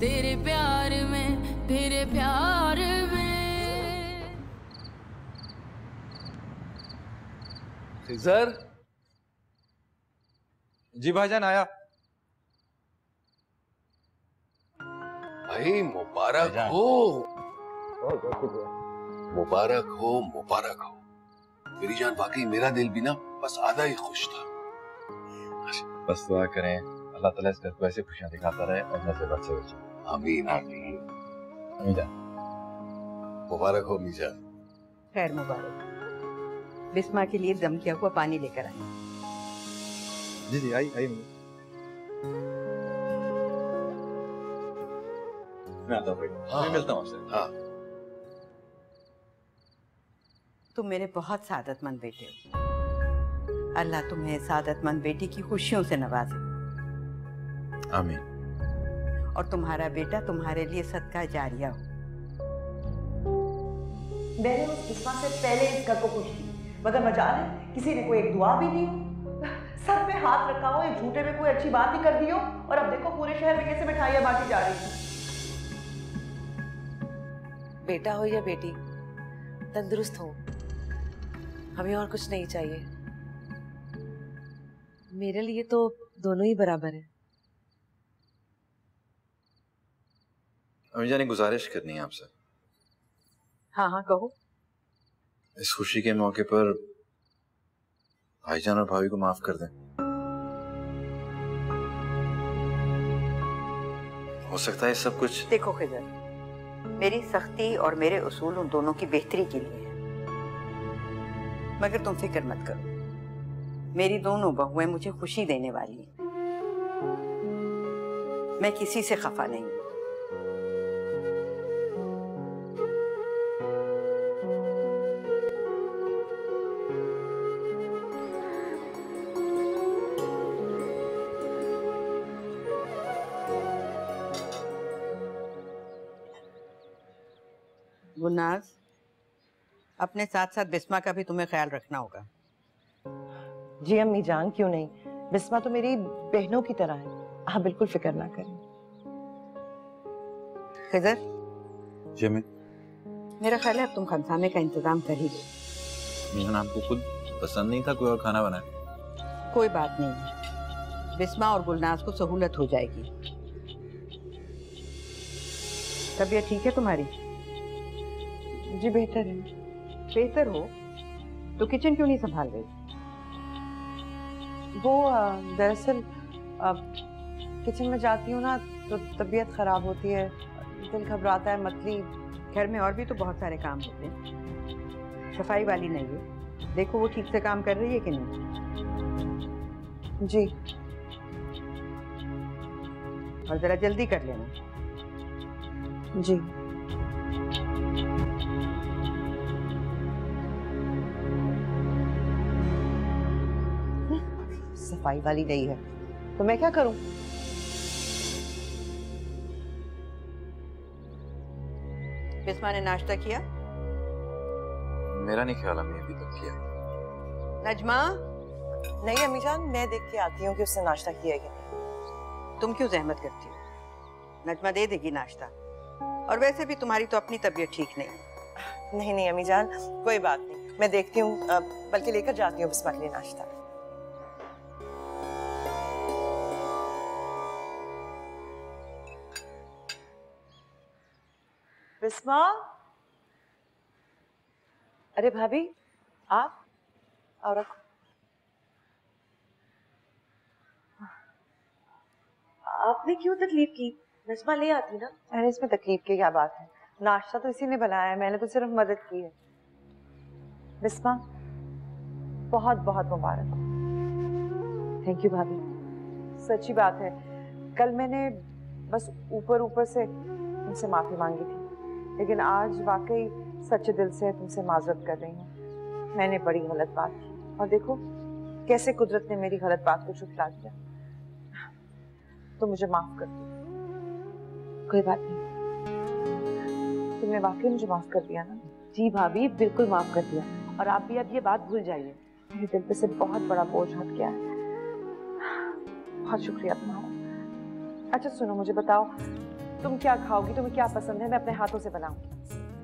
तेरे प्यार में तेरे प्यार में। खिजर जी भाईजान आया। भाई मुबारक हो। मुबारक हो मुबारक हो। मेरी जान वाकई मेरा दिल भी ना बस आधा ही खुश था। बस दुआ करें अल्लाह ताला इस घर को ऐसे खुशियाँ दिखाता रहे और नज़र बच से बचे। आमीन आमीन अमीजा मुबारक हो मीजा। खैर मुबारक। बिस्मा के लिए दम किया हुआ पानी लेकर आई जी जी आई आई। मैं आता हूँ हाँ। मिलता हूँ आपसे। हाँ। तुम मेरे बहुत सादतमंद बेटे हो। अल्लाह तुम्हें सादतमंद बेटी की खुशियों से नवाजे। आमीन। और तुम्हारा बेटा तुम्हारे लिए सदका जारिया हो। मैंने उस बिस्मा से पहले इस घर को खुश की मगर मजाल है किसी ने कोई एक दुआ भी दी? सर पे हाथ रखा हो एक झूठे में कोई अच्छी बात ही कर दी हो और अब देखो पूरे शहर में कैसे मिठाइयाँ बांटी जा रही है। बेटा हो या बेटी तंदुरुस्त हो। हमें और कुछ नहीं चाहिए। मेरे लिए तो दोनों ही बराबर है। अमीजा ने गुजारिश करनी है आपसे। हाँ हाँ कहो। इस खुशी के मौके पर भाईजान और भाभी को माफ़ कर दें। हो सकता है सब कुछ देखो खिजर मेरी सख्ती और मेरे उसूल उन दोनों की बेहतरी के लिए है। मगर तुम फ़िक्र मत करो। मेरी दोनों बहुएँ मुझे खुशी देने वाली हैं। मैं किसी से खफा नहीं हूँ। गुनाज अपने साथ साथ बिस्मा का भी तुम्हें ख्याल रखना होगा। जी अम्मी जान क्यों नहीं? बिस्मा तो मेरी बहनों की तरह है। आप बिल्कुल फ़िक्र ना करें। खिजर जी मेरा ख्याल है अब तुम खानसामे का इंतज़ाम कर ही लो। मीजान आपको खुद पसंद नहीं था कोई और खाना बनाए। कोई बात नहीं। बिस्मा और गुलनाज को सहूलत हो जाएगी। तबीयत ठीक है तुम्हारी? जी, बेहतर है। बेहतर हो? तो किचन क्यों नहीं संभाल रही? वो दरअसल किचन में जाती हूँ ना तो तबीयत खराब होती है। दिल घबराता है मतली घर में और भी तो बहुत सारे काम होते हैं। सफ़ाई वाली नहीं है। देखो वो ठीक से काम कर रही है कि नहीं? जी। और जरा जल्दी कर लेना। जी। सफ़ाई वाली नहीं है। तो मैं क्या करूँ? बिस्मा ने नाश्ता किया? मेरा नहीं ख्याल अम्मी अभी तक किया। नजमा? नहीं अम्मी जान मैं देख के आती हूँ कि उसने नाश्ता किया है कि नहीं। तुम क्यों जहमत करती हो? नजमा दे देगी नाश्ता। और वैसे भी तुम्हारी तो अपनी तबीयत ठीक नहीं। नहीं नहीं अम्मी जान कोई बात नहीं। मैं देखती हूँ बल्कि लेकर जाती हूँ बिस्मा के लिए नाश्ता। बिस्मा अरे भाभी, आप और रखो। आपने क्यों तकलीफ़ की? नजमा ले आती ना। अरे, इसमें तकलीफ़ की क्या बात है? नाश्ता तो इसी ने बनाया है, मैंने तो सिर्फ़ मदद की है। बिस्मा बहुत बहुत मुबारक। थैंक यू भाभी। सच्ची बात है, कल मैंने बस ऊपर ऊपर से तुमसे माफ़ी मांगी थी। लेकिन आज वाकई सच्चे दिल से तुमसे माजरत कर रही हूँ। मैंने बड़ी गलत बात की। और देखो कैसे कुदरत ने मेरी गलत बात को छुटला दिया। तो मुझे माफ़ कर दो। कोई बात नहीं। तुमने वाकई मुझे माफ़ कर दिया ना? जी भाभी बिल्कुल माफ़ कर दिया। और आप भी अब ये बात भूल जाइए। मेरे दिल पे से बहुत बड़ा बोझ हट गया है। बहुत शुक्रिया तुम्हारा अच्छा सुनो मुझे बताओ तुम क्या खाओगी? तुम्हें क्या पसंद है? मैं अपने हाथों से बनाऊँगी।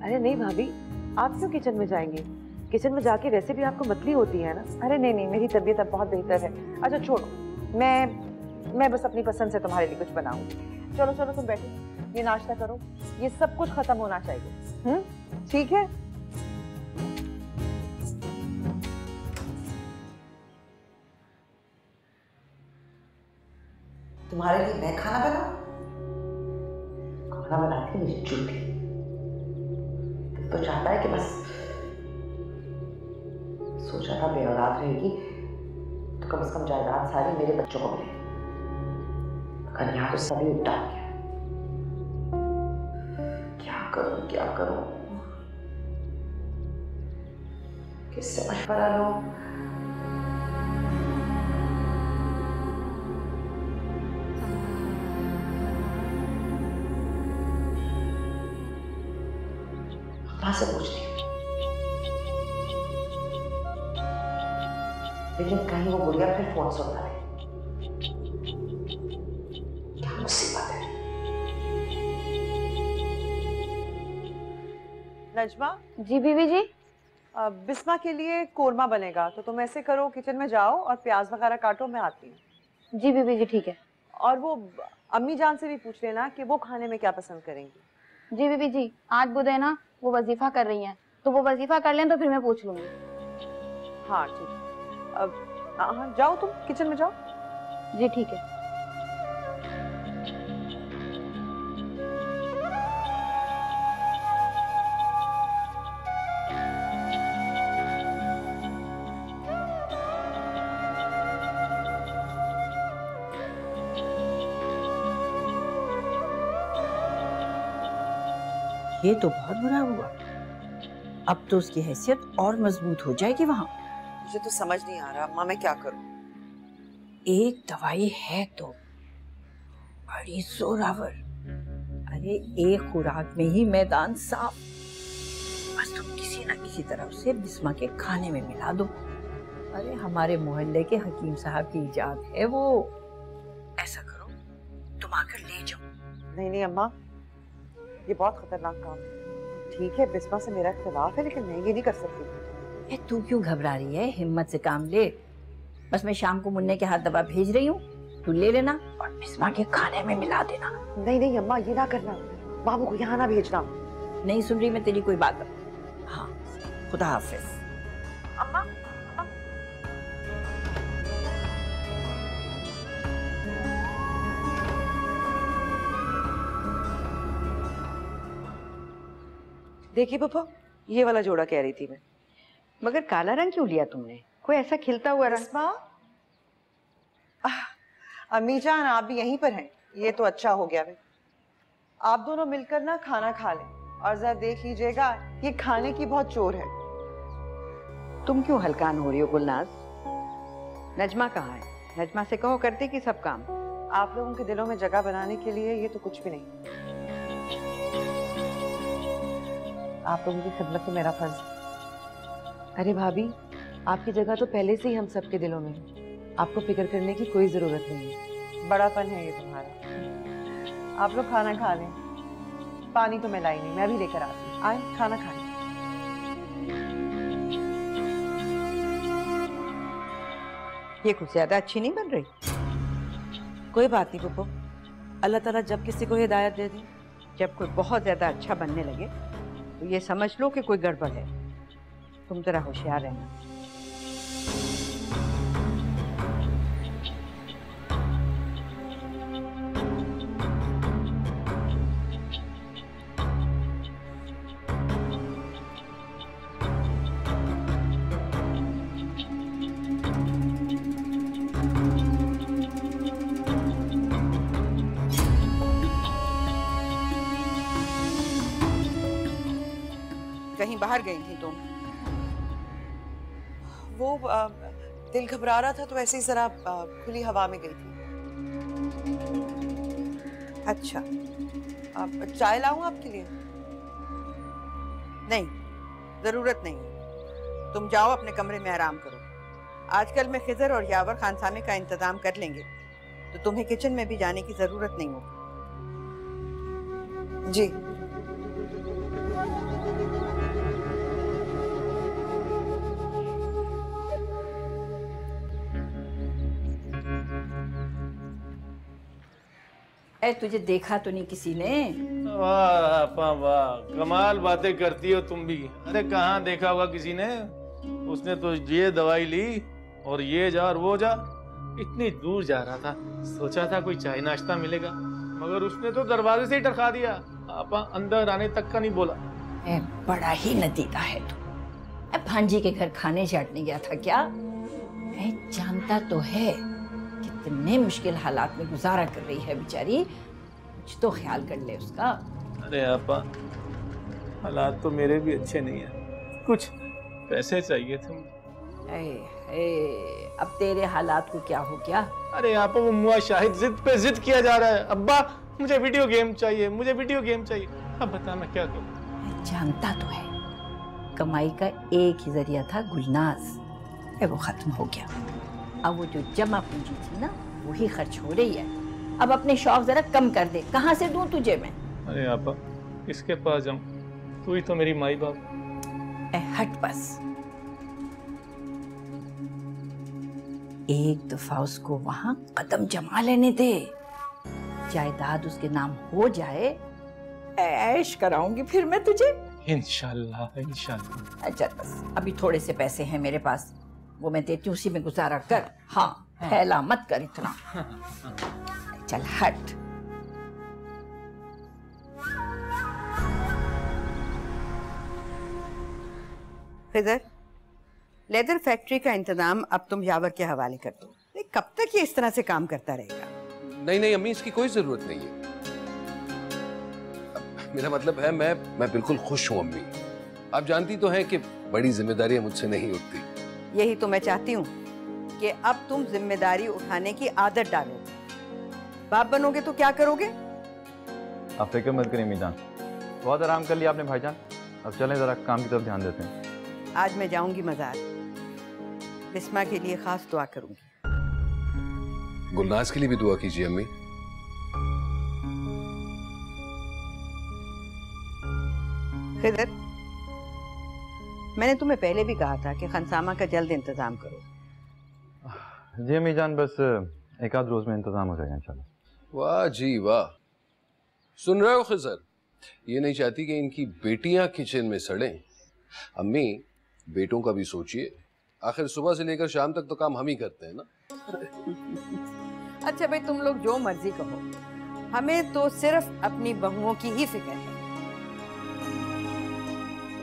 अरे नहीं भाभी, आप क्यों किचन में जाएँगे? किचन में जाके वैसे भी आपको मतली होती है ना? अरे नहीं नहीं, मेरी तबीयत अब बहुत बेहतर है। अच्छा छोड़ो। मैं मैं बस अपनी पसंद से तुम्हारे लिए कुछ बनाऊँगी। चलो चलो, तुम बैठो। ये नाश्ता करो। ये सब कुछ खत्म होना चाहिए। हम्म? ठीक है? तुम्हारे लिए मैं खाना बनाऊँ? खाना बनाती मेरी चूती तो चाहता है कि बस सोचा था बेऔलाद रहेगी तो कम से कम जायदाद सारी मेरे बच्चों को मिले मगर यहाँ तो सभी उल्टा हो। गया क्या करूँ क्या करूँ? किससे मशवरा लूँ? अम्मा से पूछती हूँ। लेकिन कहीं वो बुढ़िया फिर फ़ोन सुनता है क्या मुसीबत है? नजमा जी बीबी जी। बिस्मा के लिए कोरमा बनेगा तो तुम ऐसे करो किचन में जाओ और प्याज वगैरह काटो मैं आती हूँ। जी बीबी जी ठीक है। और वो अम्मी जान से भी पूछ लेना कि वो खाने में क्या पसंद करेंगी। जी बीबी जी आज बुध है ना वो वजीफा कर रही हैं। तो वो वजीफा कर लें तो फिर मैं पूछ लूँगी। हाँ ठीक। अब हाँ हाँ, जाओ तुम किचन में जाओ। जी ठीक है। ये तो बहुत बुरा हुआ। अब तो उसकी हैसियत और मज़बूत हो जाएगी वहाँ। मुझे तो समझ नहीं आ रहा अम्मा मैं क्या करूँ? एक दवाई है तो बड़ी जोरावर। अरे एक खुराक में ही मैदान साफ़। बस तुम किसी ना किसी तरह उसे बिस्मा के खाने में मिला दो। अरे हमारे मोहल्ले के हकीम साहब की इजाद है वो। ऐसा करो तुम आकर ले जाओ। नहीं नहीं अम्मा ये बहुत खतरनाक काम है। ठीक है बिस्मा से मेरा इख्तलाफ है लेकिन मैं ये नहीं कर सकती। ए तू क्यों घबरा रही है? हिम्मत से काम ले। बस मैं शाम को मुन्ने के हाथ दबा भेज रही हूँ। तू ले लेना और बिस्मा के खाने में मिला देना। नहीं नहीं अम्मा ये ना करना। बाबू को यहाँ ना भेजना। नहीं सुन रही मैं तेरी कोई बात। हाँ खुदा हाफिज। देखिए पप्पा ये वाला जोड़ा कह रही थी मैं। मगर काला रंग क्यों लिया तुमने? कोई ऐसा खिलता हुआ रंग? अम्मी जान आप भी यहीं पर हैं। ये तो अच्छा हो गया भाई आप दोनों मिलकर ना खाना खा लें। और जरा देख लीजिएगा ये खाने की बहुत चोर है। तुम क्यों हलकान हो रही हो गुलनाज? नजमा कहाँ है? नजमा से कहो करते कि सब काम? आप लोगों के दिलों में जगह बनाने के लिए ये तो कुछ भी नहीं। आप लोगों की खिदमत तो मेरा फ़र्ज़ है। अरे भाभी, आपकी जगह तो पहले से ही हम सबके दिलों में है। आपको फ़िक्र करने की कोई ज़रूरत नहीं है। बड़ापन है ये तुम्हारा। आप लोग खाना खा लें। पानी तो मैं लाई नहीं, मैं भी लेकर आती हूँ। आए, खाना खाएँ। ये कुछ ज़्यादा अच्छी नहीं बन रही? कोई बात नहीं, पप्पो। अल्लाह ताला जब किसी को हिदायत दे दे, जब कोई बहुत ज़्यादा अच्छा बनने लगे तो ये समझ लो कि कोई गड़बड़ है। तुम जरा होशियार रहना। घबरा रहा था तो ऐसे ही जरा खुली हवा में गई थी। अच्छा। आप चाय लाऊं आपके लिए? नहीं, ज़रूरत नहीं। तुम जाओ, अपने कमरे में आराम करो। आजकल मैं खिजर और यावर खानसामे का इंतज़ाम कर लेंगे तो तुम्हें किचन में भी जाने की ज़रूरत नहीं होगी। जी। ए तुझे देखा तो नहीं किसी ने? वाह वाह कमाल बातें करती हो तुम भी। अरे कहाँ देखा होगा किसी ने? उसने तो ये दवाई ली और ये जा और वो जा। इतनी दूर जा रहा था सोचा था कोई चाय नाश्ता मिलेगा मगर उसने तो दरवाजे से ही टरका दिया। आपा अंदर आने तक का नहीं बोला। ए, बड़ा ही नतीजा है तू। ए, भांजी के घर खाने चाटने गया था क्या? ए, जानता तो है। कितने मुश्किल हालात में गुजारा कर रही है बेचारी। कुछ तो ख्याल कर ले उसका। अरे आपा हालात तो मेरे भी अच्छे नहीं है। कुछ पैसे चाहिए थे ए, ए, अब तेरे हालात को क्या हो गया? अरे आपा वो मुआ शाहिद जिद पे जिद किया जा रहा है। अब्बा मुझे वीडियो गेम चाहिए मुझे वीडियो गेम चाहिए। अब बता मैं क्या करूँ? जानता तो है कमाई का एक ही ज़रिया था गुलनाज। वो खत्म हो गया। अब वो जो जमा पूंजी थी ना वही खर्च हो रही है। अब अपने शौक जरा कम कर दे। कहाँ से दूँ तुझे मैं? अरे आपा किसके पास जाऊँ? तू ही तो मेरी माई बाप। ए, हट बस। एक दफ़ा उसको वहाँ कदम जमा लेने दे। जायदाद उसके नाम हो जाए। ऐश कराऊँगी फिर मैं तुझे। इंशाल्लाह इंशाल्लाह। अच्छा बस। अभी थोड़े से पैसे हैं मेरे पास। वो मैं देती हूँ उसी में गुजारा कर। हाँ। फैला मत कर इतना। चल हट। खिदर लेदर फैक्ट्री का इंतज़ाम अब तुम यावर के हवाले कर दो। कब तक ये इस तरह से काम करता रहेगा? नहीं नहीं अम्मी इसकी कोई ज़रूरत नहीं है। मेरा मतलब है मैं मैं बिल्कुल खुश हूँ अम्मी। आप जानती तो हैं कि बड़ी जिम्मेदारियाँ मुझसे नहीं उठती। यही तो मैं चाहती हूँ कि अब तुम ज़िम्मेदारी उठाने की आदत डालो। बाप बनोगे तो क्या करोगे? आप फ़िक्र मत करिए मीजान बहुत आराम कर लिया आपने भाईजान। अब चलें ज़रा काम की तरफ़ ध्यान देते हैं। आज मैं जाऊँगी मजार। बिस्मा के लिए खास दुआ करूँगी। गुलनाज के लिए भी दुआ कीजिए अम्मी। खिदर मैंने तुम्हें पहले भी कहा था कि खनसामा का जल्द इंतज़ाम करो। जी मीजान बस एक आध रोज़ में इंतज़ाम हो जाएगा इंशाल्लाह। वाह जी वाह। सुन रहे हो खिजर ये नहीं चाहती कि इनकी बेटियाँ किचन में सड़ें। अम्मी बेटों का भी सोचिए। आखिर सुबह से लेकर शाम तक तो काम हम ही करते हैं ना? अच्छा भाई तुम लोग जो मर्ज़ी कहो। हमें तो सिर्फ़ अपनी बहुओं की ही फ़िक्र है।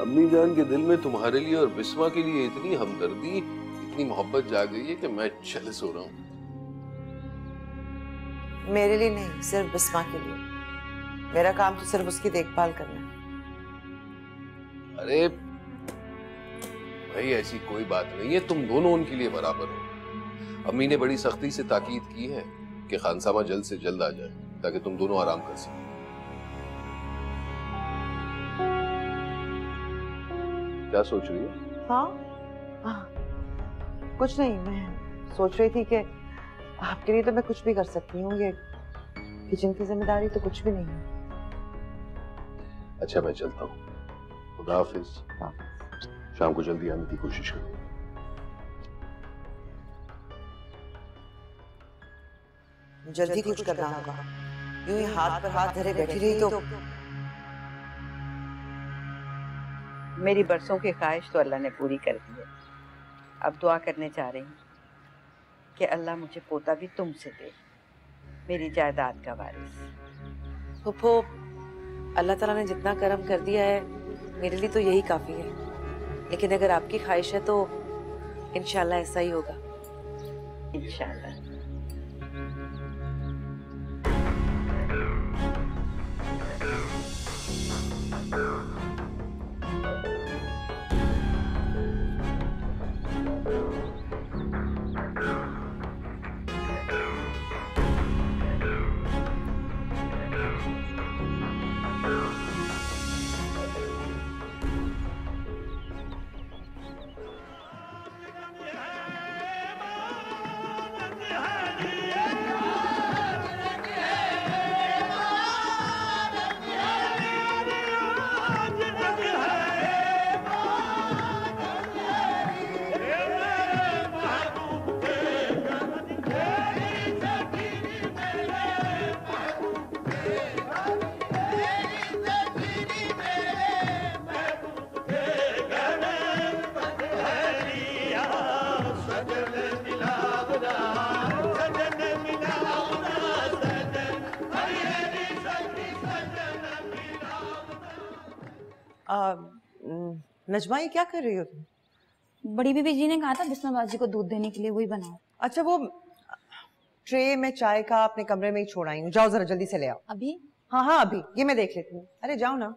अम्मी जान के दिल में तुम्हारे लिए और बिस्मा के लिए इतनी हमदर्दी इतनी मोहब्बत जाग गई है कि मैं चले सो रहा हूँ। मेरे लिए नहीं सिर्फ़ बिस्मा के लिए। मेरा काम तो सिर्फ़ उसकी देखभाल करना है। अरे भाई ऐसी कोई बात नहीं है तुम दोनों उनके लिए बराबर हो। अम्मी ने बड़ी सख्ती से ताकीद की है कि खानसामा जल्द से जल्द आ जाए ताकि तुम दोनों आराम कर सको। क्या सोच रही हो? हाँ। हाँ। कुछ नहीं मैं सोच रही थी कि आपके लिए तो मैं कुछ भी कर सकती हूँ ये किचन की ज़िम्मेदारी तो कुछ भी नहीं है। अच्छा मैं चलता हूँ। खुदा हाफिज। शाम को जल्दी आने की कोशिश करूँ। जल्दी कुछ करना होगा। यूँ ही हाथ पर हाथ धरे बैठी रही तो मेरी बरसों की ख्वाहिश तो अल्लाह ने पूरी कर दी है। अब दुआ करने चाह रही हूँ कि अल्लाह मुझे पोता भी तुमसे दे मेरी जायदाद का वारिस। फुफो अल्लाह ताला ने जितना करम कर दिया है मेरे लिए तो यही काफ़ी है। लेकिन अगर आपकी ख्वाहिश है तो इंशाल्लाह ऐसा ही होगा। इंशाल्लाह। नजमा ये क्या कर रही हो तुम? बड़ी बीबी जी ने कहा था बिस्माबाजी को दूध देने के लिए वही बनाओ। अच्छा वो ट्रे में चाय का अपने कमरे में ही छोड़ आई हूँ। जाओ जरा जल्दी से ले आओ। अभी? हाँ हाँ अभी। ये मैं देख लेती हूँ। अरे जाओ ना।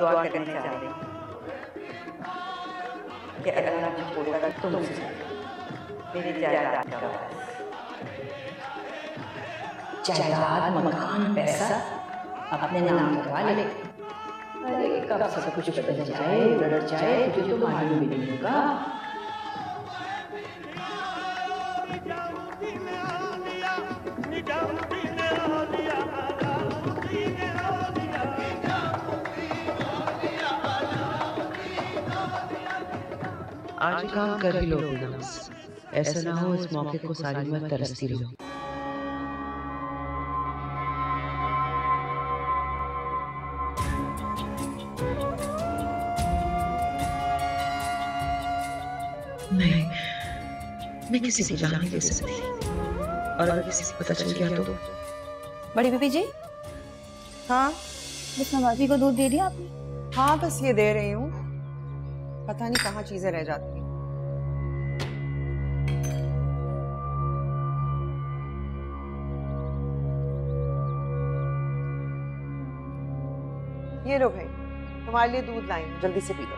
दुआ करने जा रही हूँ। कि अल्लाह मुझे पोता तुमसे मेरी जायदाद का जायदाद, मकान, पैसा, अपने नाम करवा ले अरे, कब सब कुछ बदल जाए बदल जाए, तुझे तो मालूम भी नहीं होगा। आज काम कर ही लो ऐसा ना हो इस मौके को सारी उम्र तरसती रहो। नहीं मैं किसी को जान नहीं दे सकती। और अगर किसी को पता चल गया तो? बड़ी बीबी जी? हाँ? बिस्माबाजी को दूध दे दिया आपने? हाँ बस ये दे रही हूँ। पता नहीं कहाँ चीज़ें रह जाती हैं। ये लो भाई, तुम्हारे लिए दूध लाई, जल्दी से पी लो।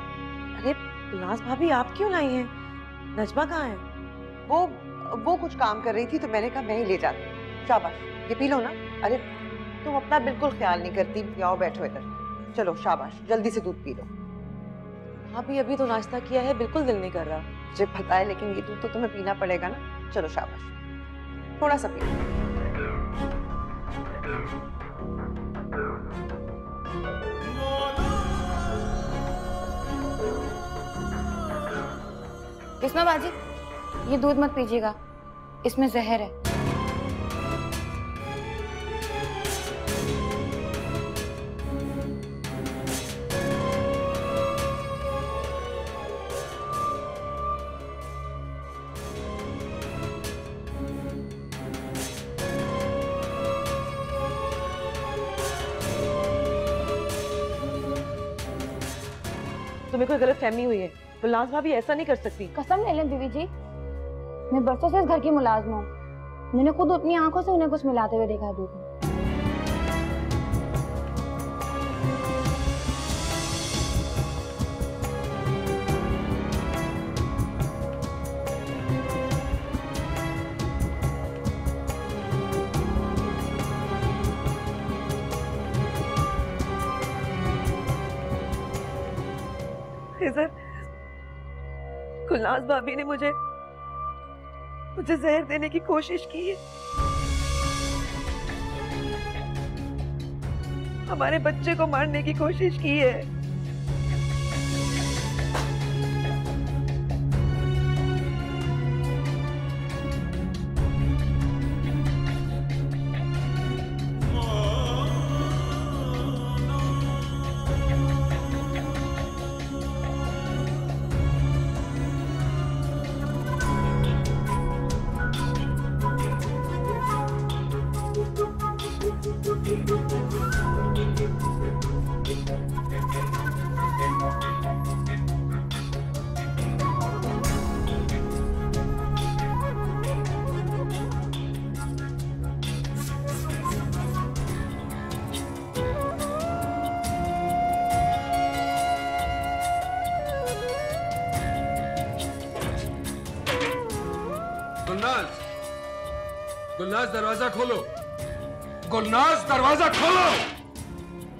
अरे नाज भाभी, आप क्यों लाई हैं? नजमा कहाँ है? वो वो कुछ काम कर रही थी तो मैंने कहा, मैं ही ले जाती शाबाश, ये पी लो ना। अरे, तुम अपना बिल्कुल ख्याल नहीं करती आओ बैठो इधर। चलो, शाबाश, जल्दी से दूध पी लो। भाभी अभी तो नाश्ता किया है बिल्कुल दिल नहीं कर रहा। मुझे पता है लेकिन ये दूध तो तुम्हें पीना पड़ेगा ना। चलो शाबाश। थोड़ा सा पी लो बिस्माबाजी ये दूध मत पीजिएगा। इसमें जहर है। गलत फहमी हुई है। गुलनाज भाभी ऐसा नहीं कर सकती। कसम ले लें बीवी जी। मैं बरसों से इस घर की मुलाजम हूँ। मैंने खुद अपनी आँखों से उन्हें कुछ मिलाते हुए देखा है दूध में सर। गुलनाज भाभी ने मुझे मुझे जहर देने की कोशिश की है। हमारे बच्चे को मारने की कोशिश की है। गुलनाज दरवाज़ा खोलो। गुलनाज दरवाज़ा खोलो।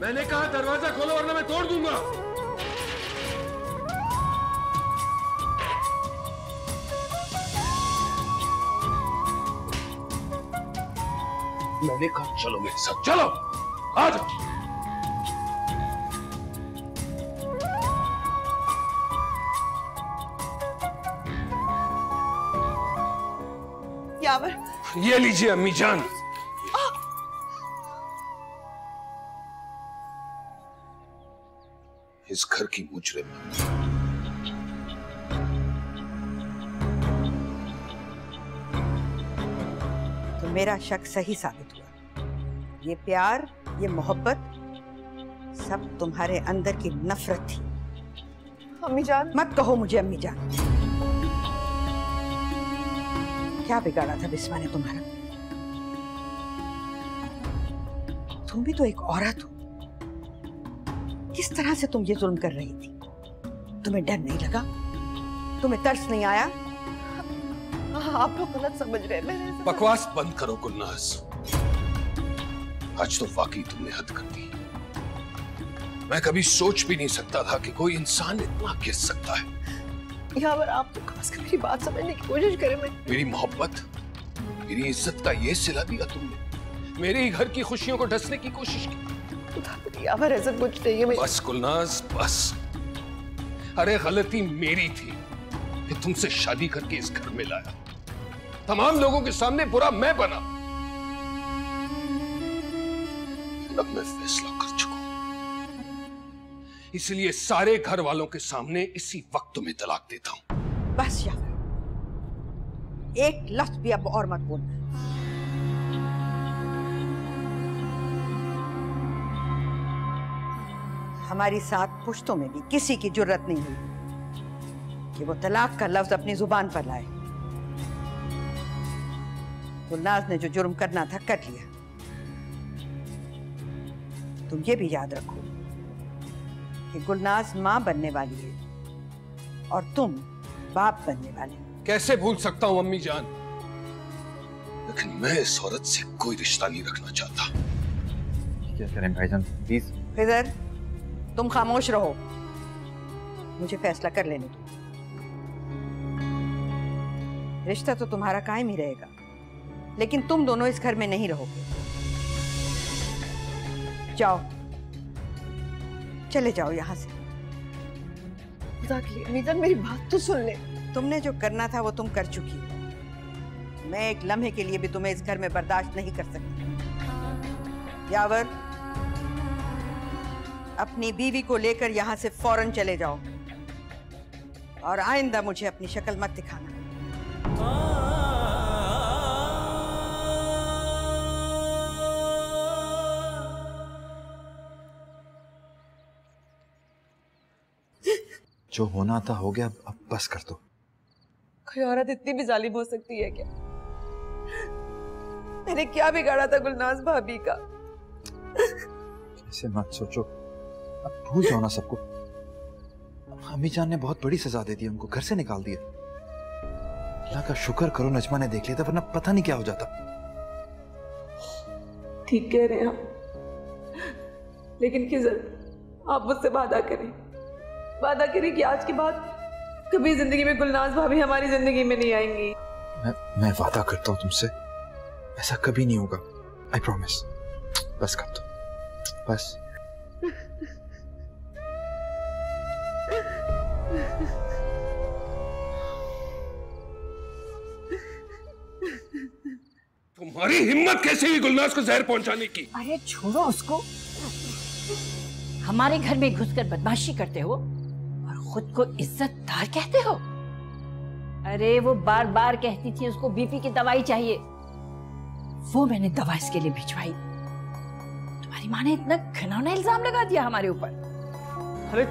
मैंने कहा दरवाज़ा खोलो, वरना मैं तोड़ दूँगा। मैंने कहा, चलो मेरे साथ, चलो। आ ये लीजिए अम्मी जान। इस घर की मुजरिम तो मेरा शक सही साबित हुआ। ये प्यार ये मोहब्बत सब तुम्हारे अंदर की नफरत थी। अम्मी जान। मत कहो मुझे अम्मी जान। क्या बिगाड़ा था बिस्मा ने तुम्हारा? तुम भी तो एक औरत हो। किस तरह से तुम ये जुल्म कर रही थी? तुम्हें डर नहीं लगा? तुम्हें तरस नहीं आया? आप लोग गलत समझ रहे हैं। बकवास बंद करो गुलनाज आज तो वाकई तुमने हद कर दी। मैं कभी सोच भी नहीं सकता था कि कोई इंसान इतना गिर सकता है। यहाँ पर आप तो कम से कम मेरी बात समझने की कोशिश करें मैं मेरी मोहब्बत मेरी इज़्ज़त का ये सिला दिया तुमने। मेरे ही घर की खुशियों को ढसने की कोशिश की। यहाँ पर ऐसा कुछ नहीं है मैं बस गुलनाज बस। अरे गलती मेरी थी कि तुमसे शादी करके इस घर में लाया। तमाम लोगों के सामने बुरा मैं बना। अब मैं फैसला कर इसलिए सारे घर वालों के सामने इसी वक्त तुम्हें तलाक देता हूँ। बस यार एक लफ्ज भी अब और मत बोलना। हमारी साथ पुश्तों में भी किसी की ज़रूरत नहीं हुई कि वो तलाक का लफ्ज अपनी ज़ुबान पर लाए। गुलनाज ने जो जुर्म करना था, कर लिया। तुम ये भी याद रखो कि गुलनाज माँ बनने वाली है और तुम बाप बनने वाले हो। कैसे भूल सकता हूँ अम्मी जान? लेकिन मैं इस औरत से कोई रिश्ता नहीं रखना चाहता। क्या करें भाईजान? प्लीज़ फिजर तुम खामोश रहो। मुझे फैसला कर लेने दो। रिश्ता तो तुम्हारा कायम ही रहेगा लेकिन तुम दोनों इस घर में नहीं रहोगे। जाओ। चले जाओ यहाँ से। मेरी बात तो सुन ले। तुमने जो करना था वो तुम कर चुकी हो। मैं एक लम्हे के लिए भी तुम्हें इस घर में बर्दाश्त नहीं कर सकती। यावर अपनी बीवी को लेकर यहाँ से फ़ौरन चले जाओ। और आइंदा मुझे अपनी शक्ल मत दिखाना। जो होना था हो गया अब बस कर दो। कोई औरत इतनी भी जालिम हो सकती है क्या? मैंने क्या बिगाड़ा था गुलनाज भाभी का? ऐसे मत सोचो। अब भूल जाओ ना सबको। अम्मी जान ने बहुत बड़ी सजा दे दी हमको घर से निकाल दिया। अल्लाह का शुक्र करो नजमा ने देख लिया था वरना पता नहीं क्या हो जाता। ठीक कह रहे हैं आप। लेकिन किजर आप मुझसे वादा करें। वादा करें कि आज के बाद कभी ज़िंदगी में गुलनाज भाभी हमारी ज़िंदगी में नहीं आएँगी। मैं मैं वादा करता हूँ तुमसे। ऐसा कभी नहीं होगा। आई प्रॉमिस बस कर दो। बस। तुम्हारी हिम्मत कैसे हुई गुलनाज को जहर पहुँचाने की? अरे छोड़ो उसको। हमारे घर में घुसकर बदमाशी करते हो? खुद को इज्जतदार कहते हो? अरे वो बार बार कहती थी उसको बीपी की दवाई चाहिए। वो मैंने दवा इसके लिए भिजवाई। तुम्हारी माँ ने इतना घिनौना इल्ज़ाम लगा दिया हमारे ऊपर। अरे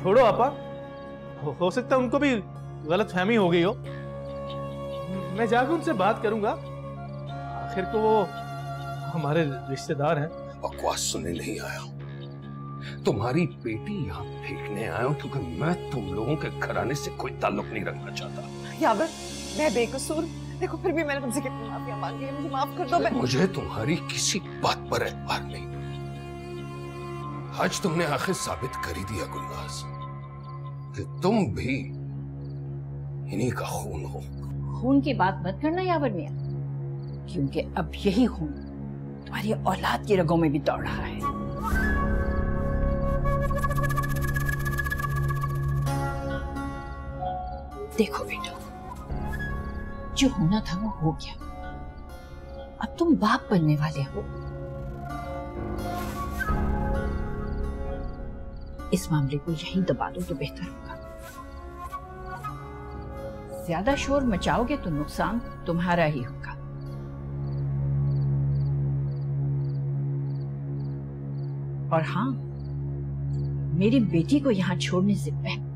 छोड़ो आपा। हो, हो सकता है उनको भी गलत फहमी हो गई हो। मैं जाकर उनसे बात करूँगा। आखिर को वो हमारे रिश्तेदार हैं। बकवास सुनने नहीं आया। तुम्हारी बेटी यहाँ फेंकने आया हूँ क्योंकि मैं तुम लोगों के घराने से कोई ताल्लुक नहीं रखना चाहता। यावर मैं बेकसूर। देखो फिर भी मैंने तुमसे कितनी माफिया मांगी है मुझे माफ़ कर दो मैं मुझे तुम्हारी किसी बात पर एतबार नहीं। आज तुमने आखिर साबित कर ही दिया गुलनाज कि तुम भी इन्हीं का खून हो। खून की बात मत करना यावर मिया। क्योंकि अब यही खून तुम्हारी औलाद की रगों में भी दौड़ रहा है। देखो बेटा, जो होना था वो हो गया। अब तुम बाप बनने वाले हो। इस मामले को यहीं दबा दो तो बेहतर होगा। ज़्यादा शोर मचाओगे तो नुकसान तुम्हारा ही होगा। और हाँ मेरी बेटी को यहाँ छोड़ने से पहले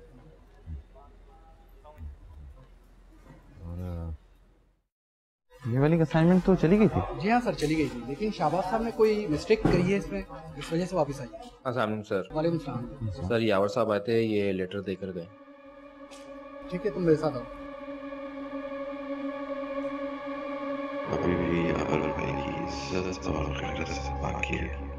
ये वाली असाइनमेंट तो चली गई थी? जी हाँ सर चली गई थी। लेकिन शाहबाज साहब ने कोई मिस्टेक करी है इसमें? इस वजह से वापस आई? असलम सर। वालेकुम सलाम। सर यावर साहब आए थे ये लेटर देकर गए। ठीक है तुम मेरे साथ आओ। अभी भी यावर भाई की इज़्ज़त और गैरत बाकी है।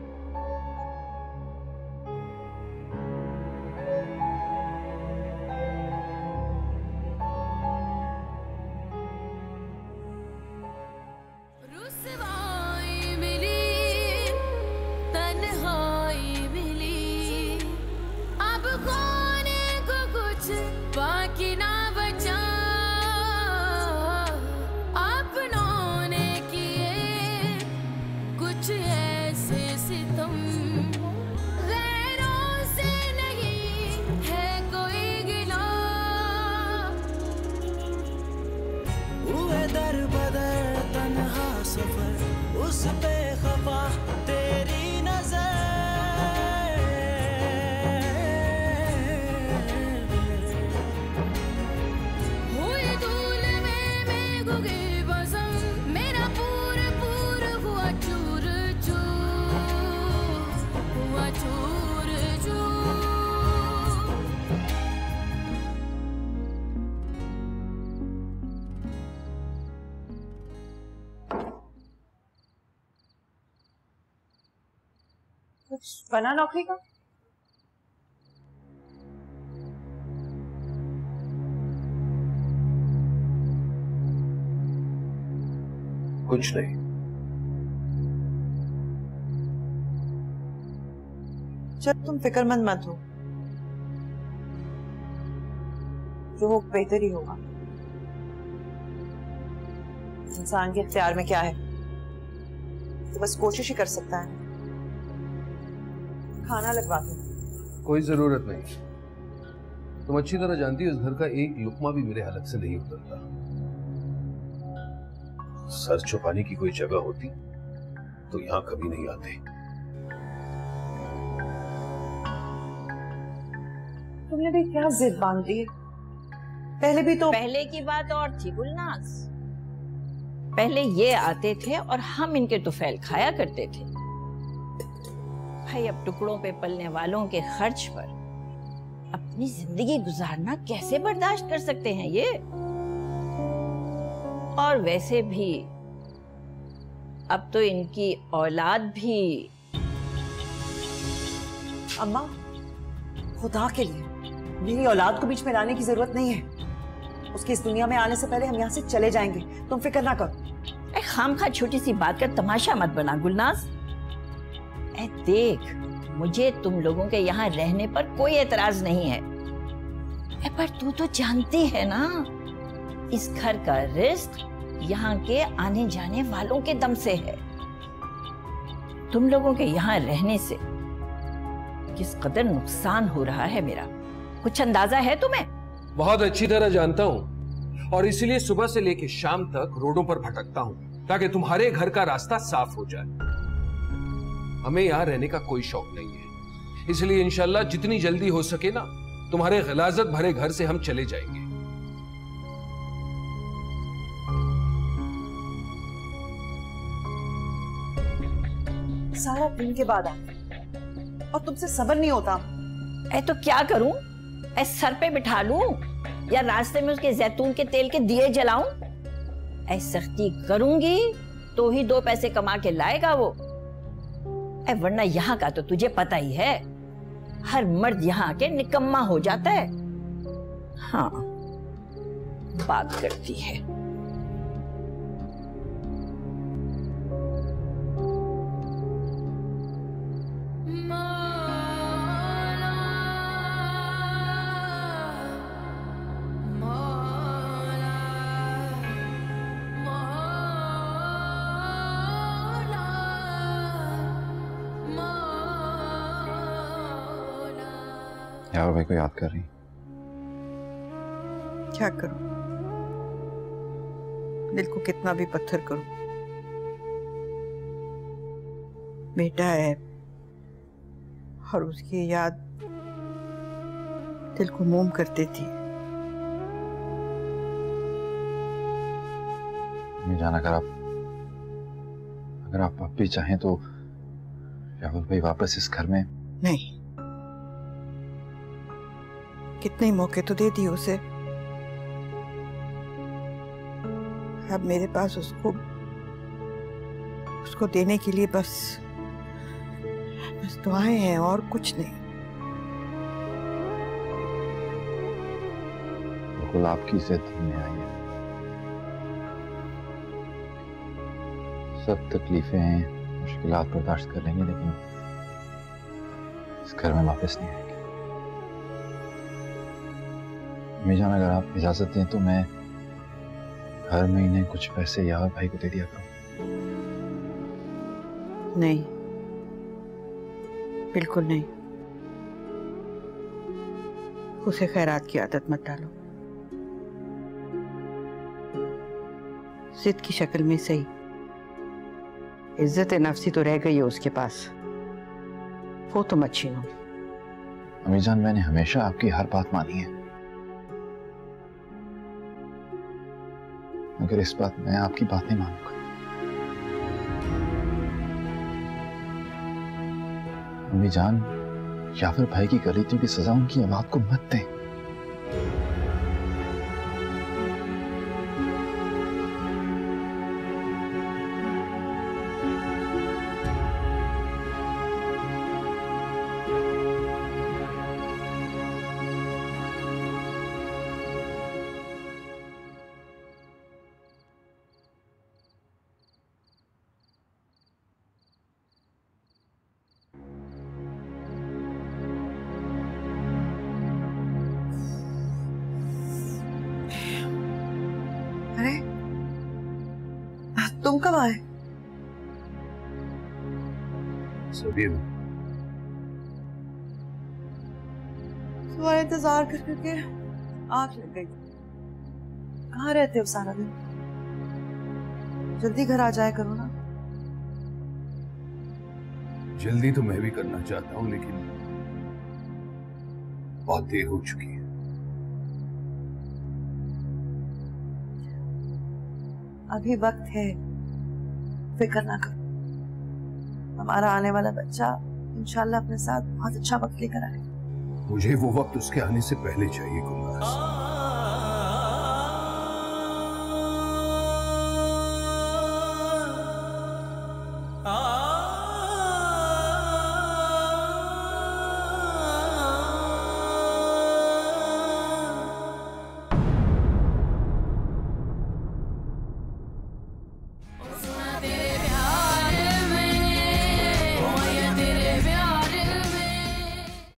बना नौकरी का? कुछ नहीं। चल तुम फिक्रमंद मत हो। जो हो बेहतर ही होगा। इंसान के अख्तियार में क्या है? तो बस कोशिश ही कर सकता है। खाना लगवा दो कोई ज़रूरत नहीं। तुम अच्छी तरह जानती हो इस घर का एक लुकमा भी मेरे हलक से नहीं उतरता। सर छुपाने की कोई जगह होती तो यहाँ कभी नहीं आते। तुमने भी क्या जिद बाँध दी पहले भी तो पहले की बात और थी गुलनाज। पहले ये आते थे और हम इनके तुफैल खाया करते थे। भाई अब टुकड़ों पे पलने वालों के खर्च पर। अपनी ज़िंदगी गुजारना कैसे बर्दाश्त कर सकते हैं ये? और वैसे भी, अब तो इनकी औलाद भी। अम्मा, खुदा के लिए, मेरी औलाद को बीच में लाने की ज़रूरत नहीं है। उसकी इस दुनिया में आने से पहले हम यहाँ से चले जाएँगे। तुम फ़िक्र ना करो। खाम खा छोटी सी बात का तमाशा मत बना, गुलनाज। देख, मुझे तुम लोगों के यहाँ रहने पर कोई एतराज़ नहीं है। पर तू तो जानती है ना, इस घर का रिस्क यहाँ के आने जाने वालों के दम से है। तुम लोगों के यहाँ रहने से किस कदर नुकसान हो रहा है मेरा? कुछ अंदाज़ा है तुम्हें? बहुत अच्छी तरह जानता हूँ, और इसीलिए सुबह से लेकर शाम तक रोडों पर भटकता हूँ, ताकि तुम्हारे घर का रास्ता साफ़ हो जाए। हमें यहाँ रहने का कोई शौक नहीं है। इसलिए इंशाल्लाह जितनी जल्दी हो सके ना तुम्हारे गलाजत भरे घर से हम चले जाएँगे। सारा दिन के बाद आ और तुमसे सबर नहीं होता। ए तो क्या करूँ? ए सर पे बिठा लूँ? या रास्ते में उसके जैतून के तेल के दिए जलाऊं? ऐ सख्ती करूँगी तो ही दो पैसे कमा के लाएगा वो। वरना यहाँ का तो तुझे पता ही है। हर मर्द यहाँ के निकम्मा हो जाता है। हाँ बात करती है। को याद कर रही क्या करूँ? दिल को कितना भी पत्थर करूँ। बेटा है और उसकी याद दिल को मोम कर देती है। मैं जाना अगर आप अगर आप अब भी चाहें तो राहुल भाई वापस इस घर में नहीं। कितने मौके तो दे दिए उसे। अब मेरे पास उसको उसको देने के लिए बस बस दुआएँ हैं और कुछ नहीं। बिल्कुल आपकी जिद में आई है। सब तकलीफें हैं, मुश्किलात बर्दाश्त कर लेंगे, लेकिन इस घर में वापस नहीं आएँगे। मीजान अगर आप इजाज़त दें तो मैं हर महीने कुछ पैसे यार भाई को दे दिया करूँ। नहीं। बिल्कुल नहीं। उसे खैरात की आदत मत डालो। जिद की शक्ल में सही। इज़्ज़त नफसी तो रह गई है उसके पास। वो तुम अच्छी हो। अमीजान मैंने हमेशा आपकी हर बात मानी है। मगर इस बात मैं आपकी बात नहीं मानूँगा। उन्हें जान या फिर भाई की गलतियों की सजा उनकी औलाद को मत दें। सभी तुम्हारा इंतज़ार कर करके आँख लग गई। कहाँ रहते हो सारा दिन? जल्दी घर आ जाया करो ना। जल्दी तो मैं भी करना चाहता हूँ लेकिन बहुत देर हो चुकी है। अभी वक्त है फ़िक्र ना करो। हमारा आने वाला बच्चा इंशाल्लाह अपने साथ बहुत अच्छा वक्त लेकर आएगा। मुझे वो वक्त उसके आने से पहले चाहिए गुलनाज